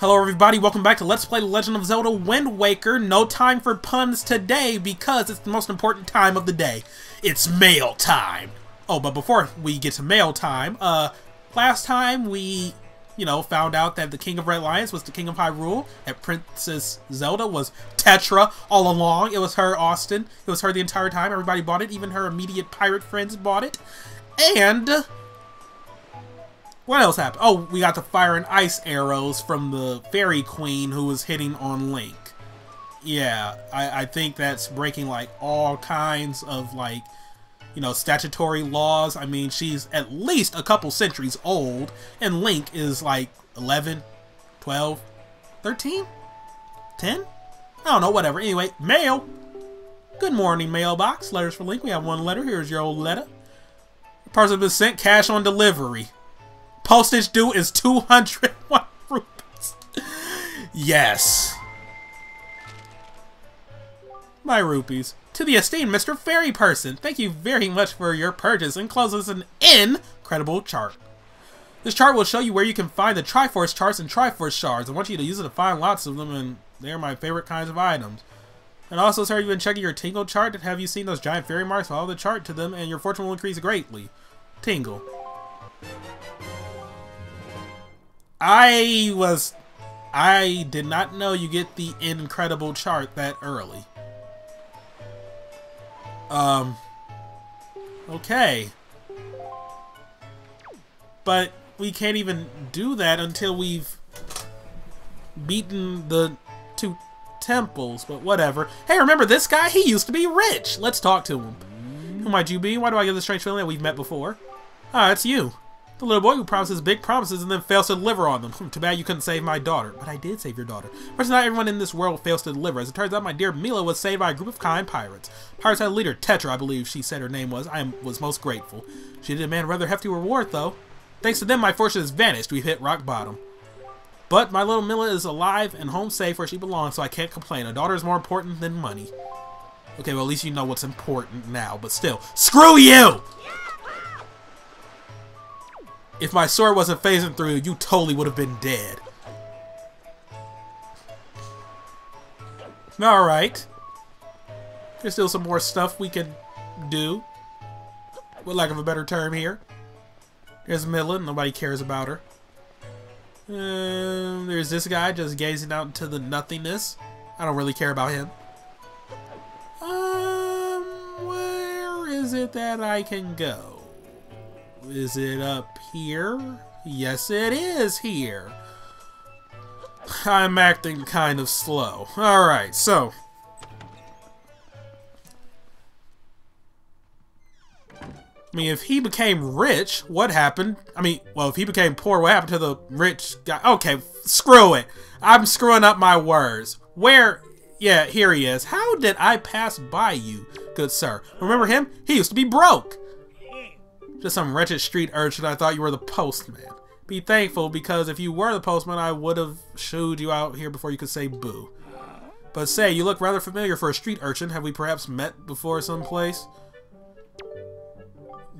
Hello everybody, welcome back to Let's Play Legend of Zelda Wind Waker. No time for puns today because it's the most important time of the day. It's mail time! Oh, but before we get to mail time, uh, last time we, you know, found out that the King of Red Lions was the King of Hyrule, that Princess Zelda was Tetra all along. It was her, Austin. It was her the entire time. Everybody bought it, even her immediate pirate friends bought it. And what else happened? Oh, we got the fire and ice arrows from the fairy queen who was hitting on Link. Yeah, I, I think that's breaking like all kinds of like, you know, statutory laws. I mean, she's at least a couple centuries old, and Link is like 11, 12, 13, 10? I don't know, whatever. Anyway, mail. Good morning, mailbox. Letters for Link. We have one letter. Here's your old letter. The parcel has been sent cash on delivery. Postage due is 201 rupees. yes. My rupees. To the esteemed Mr. Fairy Person, thank you very much for your purchase. and closes an incredible chart. This chart will show you where you can find the Triforce charts and Triforce shards. I want you to use it to find lots of them, and they're my favorite kinds of items. And also, sir, you've been checking your Tingle chart, have you seen those giant fairy marks? Follow the chart to them, and your fortune will increase greatly. Tingle. I was... I did not know you get the incredible chart that early. Um... Okay. But we can't even do that until we've beaten the two temples, but whatever. Hey, remember this guy? He used to be rich. Let's talk to him. Who might you be? Why do I get the strange feeling that we've met before? Ah, it's you. The little boy who promises big promises and then fails to deliver on them. Hmm, too bad you couldn't save my daughter. But I did save your daughter. But not everyone in this world fails to deliver. As it turns out, my dear Mila was saved by a group of kind pirates. Pirates had a leader, Tetra, I believe she said her name was. I was most grateful. She did demand a rather hefty reward, though. Thanks to them, my fortune has vanished. We've hit rock bottom. But my little Mila is alive and home safe where she belongs, so I can't complain. A daughter is more important than money. Okay, well, at least you know what's important now, but still. Screw you! If my sword wasn't phasing through, you totally would have been dead. Alright. There's still some more stuff we can do. With lack of a better term here. There's Mila, nobody cares about her. Um, there's this guy just gazing out into the nothingness. I don't really care about him. Um, where is it that I can go? Is it up here? Yes, it is here. I'm acting kind of slow. Alright, so. I mean, if he became rich, what happened? I mean, well, if he became poor, what happened to the rich guy? Okay, screw it. I'm screwing up my words. Where? Yeah, here he is. How did I pass by you, good sir? Remember him? He used to be broke. Just some wretched street urchin I thought you were the postman. Be thankful, because if you were the postman, I would have shooed you out here before you could say boo. But say, you look rather familiar for a street urchin. Have we perhaps met before someplace?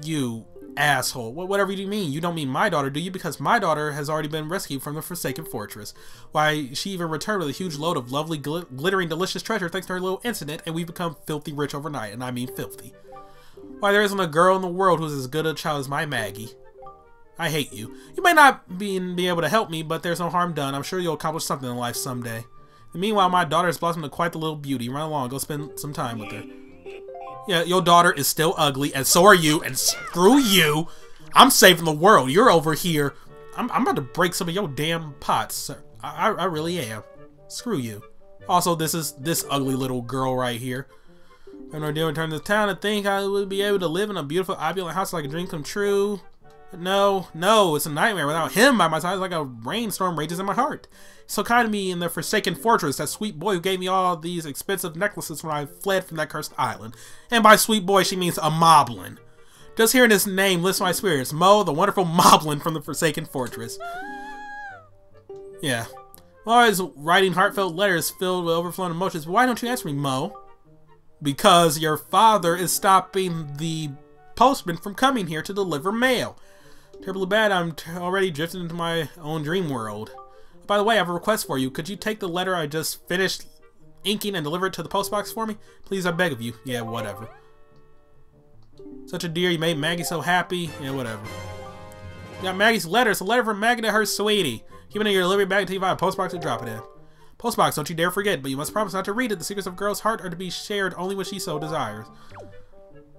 You asshole. What, whatever do you mean? You don't mean my daughter, do you? Because my daughter has already been rescued from the Forsaken Fortress. Why, she even returned with a huge load of lovely, gl glittering, delicious treasure thanks to her little incident, and we've become filthy rich overnight, and I mean filthy. Why, there isn't a girl in the world who's as good a child as my Maggie. I hate you. You might not be, be able to help me, but there's no harm done. I'm sure you'll accomplish something in life someday. And meanwhile, my daughter has blossomed into quite the little beauty. Run along, go spend some time with her. Yeah, your daughter is still ugly, and so are you, and screw you. I'm saving the world. You're over here. I'm, I'm about to break some of your damn pots, sir. I, I really am. Screw you. Also, this is this ugly little girl right here. I no deal return to the town to think I would be able to live in a beautiful, opulent house like a dream come true. No, no, it's a nightmare. Without him by my side, it's like a rainstorm rages in my heart. So kind to me in the Forsaken Fortress, that sweet boy who gave me all these expensive necklaces when I fled from that cursed island. And by sweet boy, she means a moblin. Just hearing his name lifts my spirits. Moe, the wonderful moblin from the Forsaken Fortress. Yeah. Well, I was writing heartfelt letters filled with overflowing emotions, why don't you answer me, Moe? Because your father is stopping the postman from coming here to deliver mail. Terribly bad, I'm already drifting into my own dream world. by the way, I have a request for you. Could you take the letter I just finished inking and deliver it to the postbox for me? Please, I beg of you. Yeah, whatever. Such a dear, you made Maggie so happy. Yeah, whatever. You got Maggie's letter. It's a letter from Maggie to her sweetie. Keep it in your delivery bag until you find a postbox and drop it in. Postbox, don't you dare forget, but you must promise not to read it. The secrets of a girl's heart are to be shared only when she so desires.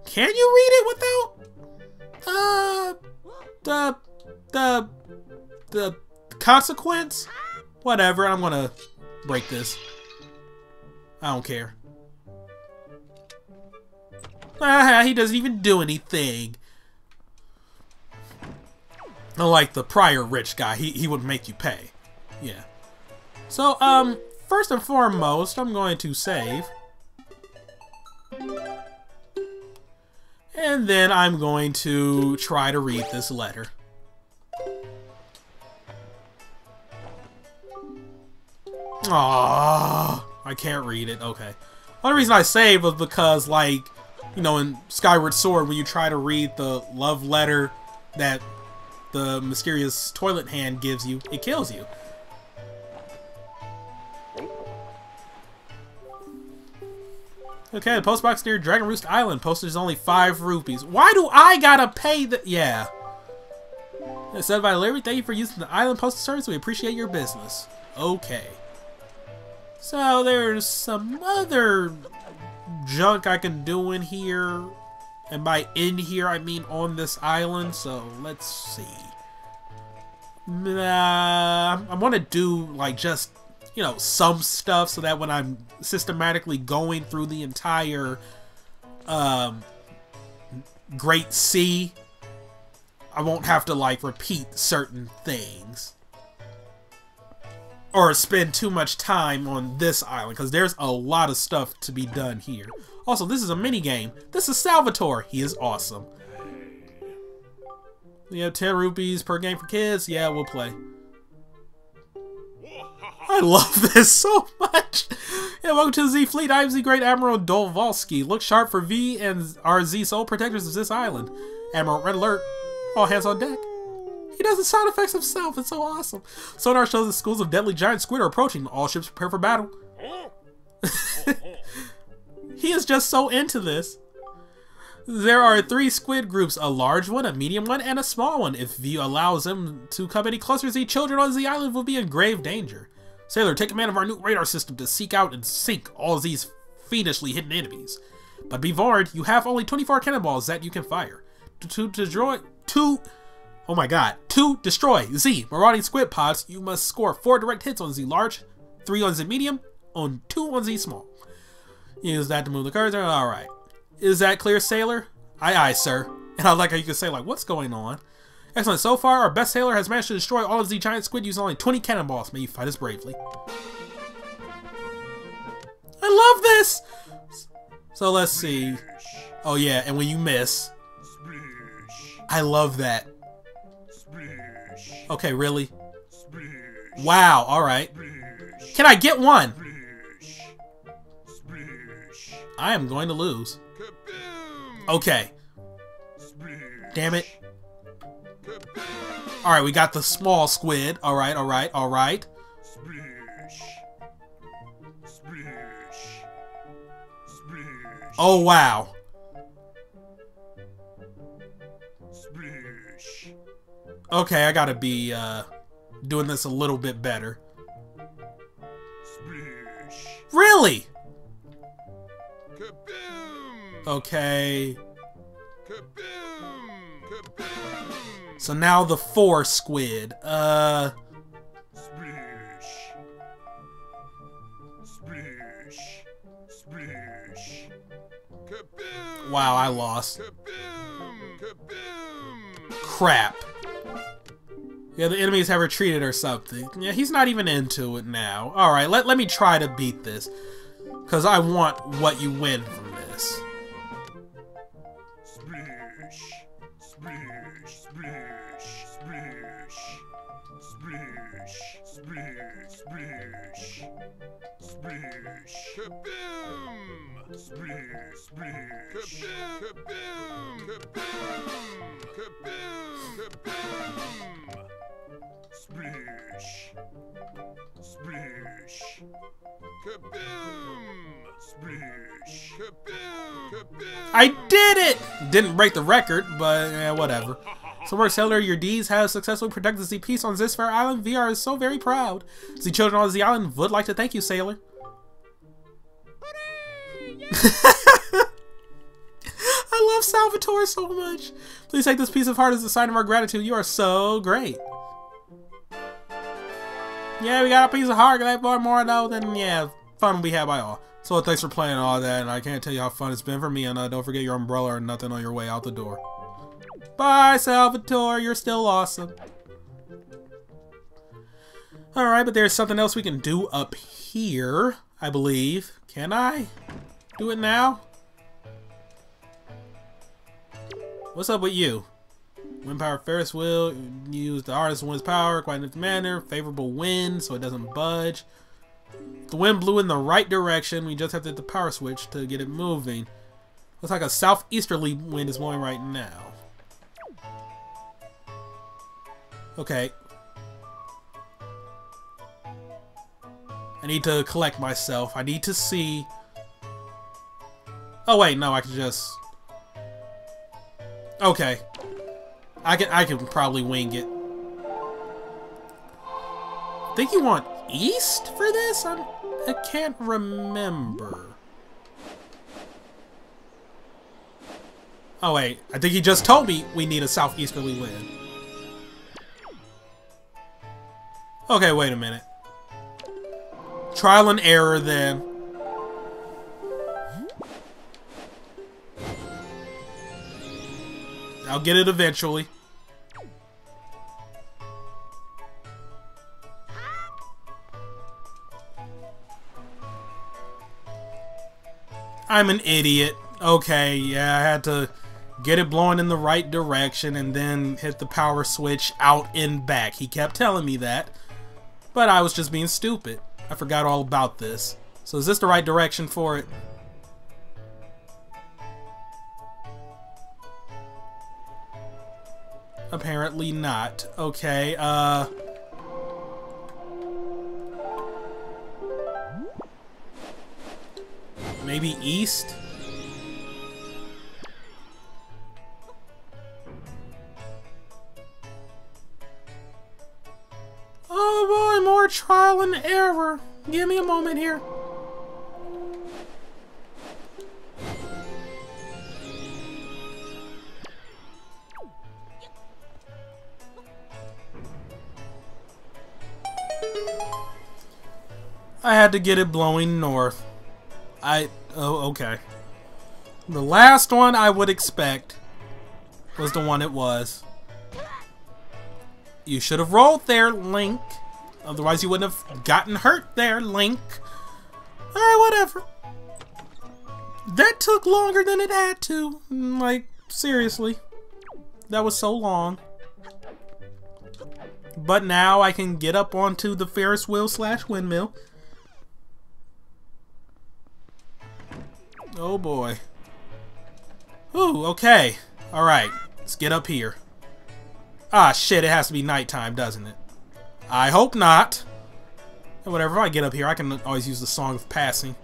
Can you read it without uh the the the consequence? Whatever, I'm gonna break this. I don't care. Ah, he doesn't even do anything. Unlike the prior rich guy, he, he would make you pay. Yeah. So, um, first and foremost, I'm going to save. And then I'm going to try to read this letter. Aww, I can't read it. Okay. Only reason I saved was because, like, you know, in Skyward Sword, when you try to read the love letter that the mysterious toilet hand gives you, it kills you. Okay, the postbox near Dragon Roost Island. Postage is only five rupees. Why do I gotta pay the... Yeah. It said by Larry, thank you for using the island postal service. We appreciate your business. Okay. So there's some other junk I can do in here. And by in here, I mean on this island. So let's see. Uh, I want to do like just, you know, some stuff so that when I'm systematically going through the entire um, Great Sea, I won't have to like repeat certain things or spend too much time on this island because there's a lot of stuff to be done here. Also, this is a mini game. This is Salvatore. He is awesome. You have 10 rupees per game for kids? Yeah, we'll play. I love this so much. Yeah, welcome to the Z Fleet. I'm Z Great Admiral Dolvalski. Look sharp for V and our Z sole protectors of this island. Admiral Red Alert. All hands on deck. He does the sound effects himself. It's so awesome. Sonar shows the schools of deadly giant squid are approaching. All ships prepare for battle. he is just so into this. There are three squid groups, a large one, a medium one, and a small one. If V allows them to come any closer, Z children on Z island will be in grave danger. Sailor, take command of our new radar system to seek out and sink all these fiendishly hidden enemies. But be warned, you have only 24 cannonballs that you can fire. To, to, destroy... To... Oh my god. To destroy Z marauding squid pods, you must score 4 direct hits on Z large, 3 on Z medium, on 2 on Z small. Use that to move the cursor. Alright. Is that clear, sailor? Aye aye, sir. And I like how you can say, like, what's going on? Excellent. So far, our best sailor has managed to destroy all of the giant squid using only 20 cannonballs. May you fight us bravely. I love this! So let's see. Oh yeah, and when you miss. I love that. Okay, really? Wow, alright. Can I get one? I am going to lose. Okay. Damn it. Alright, we got the small squid. Alright, alright, alright. Oh, wow. Okay, I gotta be uh, doing this a little bit better. Really? Okay. So now the four squid. Uh. splish splish splish Wow, I lost. Crap. Yeah, the enemies have retreated or something. Yeah, he's not even into it now. Alright, let, let me try to beat this. Because I want what you win I did it! Didn't break the record, but yeah, whatever. So work Sailor, your deeds have successfully protected the peace on Zisfair Island. VR is so very proud. The children on the island would like to thank you, Sailor. I love Salvatore so much. Please take this piece of heart as a sign of our gratitude. You are so great. Yeah, we got a piece of heart. That far more though, then yeah, fun we had by all. So thanks for playing all that, and I can't tell you how fun it's been for me. And uh, don't forget your umbrella or nothing on your way out the door. Bye, Salvatore. You're still awesome. Alright, but there's something else we can do up here, I believe. Can I do it now? What's up with you? Wind power Ferris wheel. Use the artist wind's power quite in manner. Favorable wind so it doesn't budge. The wind blew in the right direction. We just have to hit the power switch to get it moving. Looks like a southeasterly wind is blowing right now. Okay. I need to collect myself. I need to see... Oh wait, no, I can just... Okay. I can I can probably wing it. think you want east for this? I'm, I can't remember. Oh wait, I think he just told me we need a southeasterly wind. Okay, wait a minute. Trial and error then. I'll get it eventually. I'm an idiot. Okay, yeah, I had to get it blowing in the right direction and then hit the power switch out and back. He kept telling me that, but I was just being stupid. I forgot all about this. So is this the right direction for it? Apparently not. Okay, uh... Maybe east? Oh boy, more trial and error. Give me a moment here. I had to get it blowing north. I... Oh, okay. The last one I would expect was the one it was. You should have rolled there, Link. Otherwise you wouldn't have gotten hurt there, Link. Alright, whatever. That took longer than it had to. Like, seriously. That was so long. But now I can get up onto the Ferris wheel slash windmill Oh boy. Ooh, okay. Alright, let's get up here. Ah, shit, it has to be nighttime, doesn't it? I hope not. whatever, if I get up here, I can always use the Song of Passing.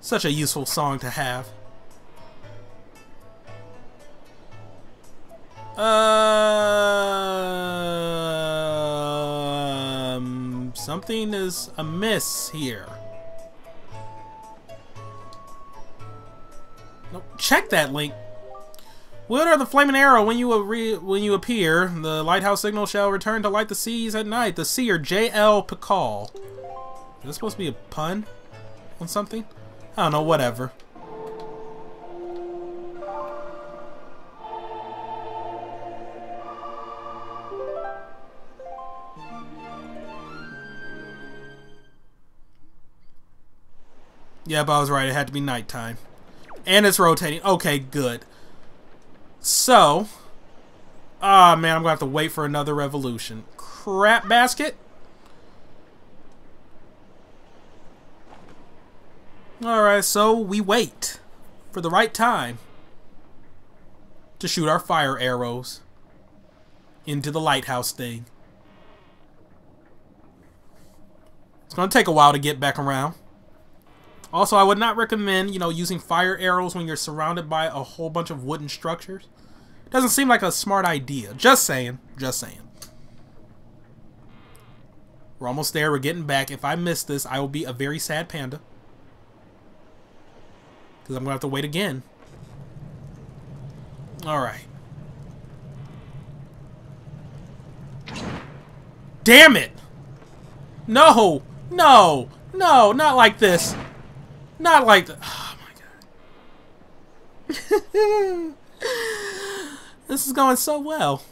Such a useful song to have. Um, something is amiss here. Check that link. Wielder the flaming arrow, when you when you appear, the lighthouse signal shall return to light the seas at night. The seer J.L. Pakal. Is this supposed to be a pun on something? I don't know, whatever. Yeah, but I was right. It had to be nighttime. And it's rotating. Okay, good. So, ah oh, man, I'm gonna have to wait for another revolution. Crap basket. Alright, so we wait for the right time to shoot our fire arrows into the lighthouse thing. It's going to take a while to get back around. Also, I would not recommend, you know, using fire arrows when you're surrounded by a whole bunch of wooden structures. Doesn't seem like a smart idea. Just saying. Just saying. We're almost there. We're getting back. If I miss this, I will be a very sad panda. Because I'm going to have to wait again. Alright. Damn it! No! No! No! Not like this! Not like the. Oh my god. this is going so well.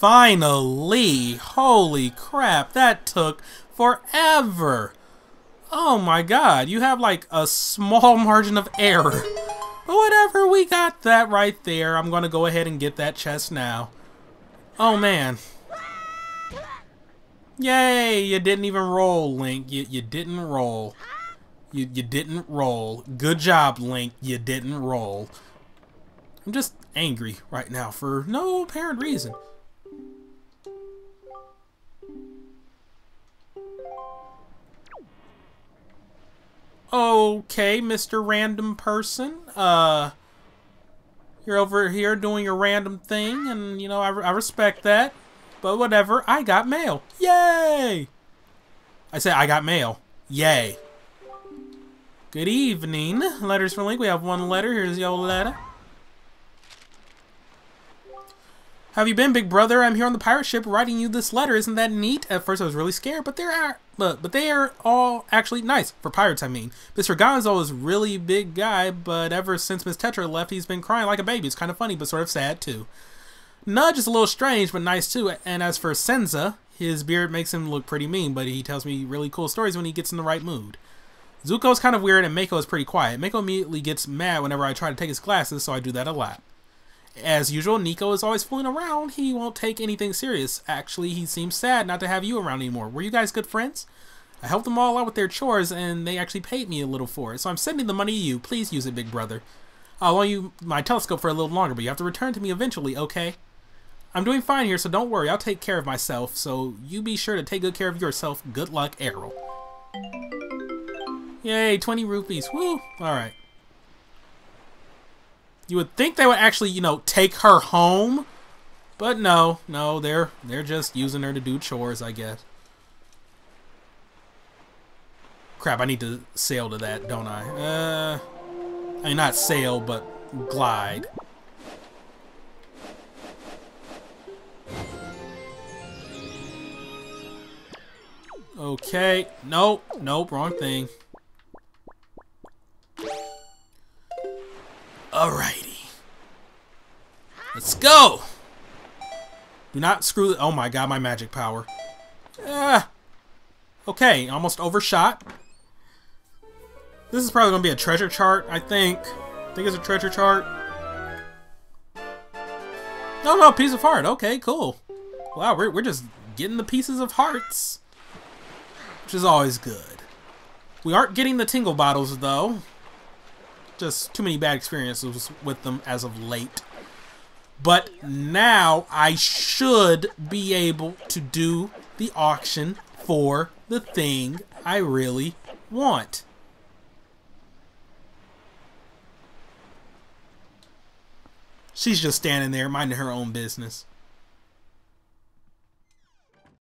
Finally! Holy crap, that took forever! Oh my god, you have like a small margin of error. Whatever, we got that right there. I'm going to go ahead and get that chest now. Oh, man. Yay, you didn't even roll, Link. You, you didn't roll. You, you didn't roll. Good job, Link. You didn't roll. I'm just angry right now for no apparent reason. Okay, Mr. Random Person. Uh, you're over here doing your random thing, and, you know, I, I respect that. But whatever, I got mail. Yay! I said I got mail. Yay. Good evening. Letters from Link. We have one letter. Here's your letter. Have you been, big brother? I'm here on the pirate ship writing you this letter. Isn't that neat? At first I was really scared, but there are but but they are all actually nice for pirates. I mean, Mr. Gonzo is really big guy, but ever since Miss Tetra left, he's been crying like a baby. It's kind of funny, but sort of sad too. Nudge is a little strange, but nice too. And as for Senza, his beard makes him look pretty mean, but he tells me really cool stories when he gets in the right mood. Zuko's kind of weird, and Mako is pretty quiet. Mako immediately gets mad whenever I try to take his classes, so I do that a lot. As usual, Niko is always fooling around. He won't take anything serious. Actually, he seems sad not to have you around anymore. Were you guys good friends? I helped them all out with their chores, and they actually paid me a little for it. So I'm sending the money to you. Please use it, big brother. I'll loan you my telescope for a little longer, but you have to return to me eventually, okay? I'm doing fine here, so don't worry. I'll take care of myself. So you be sure to take good care of yourself. Good luck, Aryll. Yay, 20 rupees. Woo! Alright. You would think they would actually, you know, take her home. But no, no, they're they're just using her to do chores, I guess. Crap, I need to sail to that, don't I? Uh, I mean, not sail, but glide. Okay, nope, nope, wrong thing. Alrighty. Let's go! Do not screw Oh my god, my magic power. Ah. Okay, almost overshot. This is probably going to be a treasure chart, I think. I think it's a treasure chart. No, no, piece of heart. Okay, cool. Wow, we're, we're just getting the pieces of hearts. Which is always good. We aren't getting the tingle bottles, though just too many bad experiences with them as of late. But now I should be able to do the auction for the thing I really want. She's just standing there minding her own business.